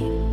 You.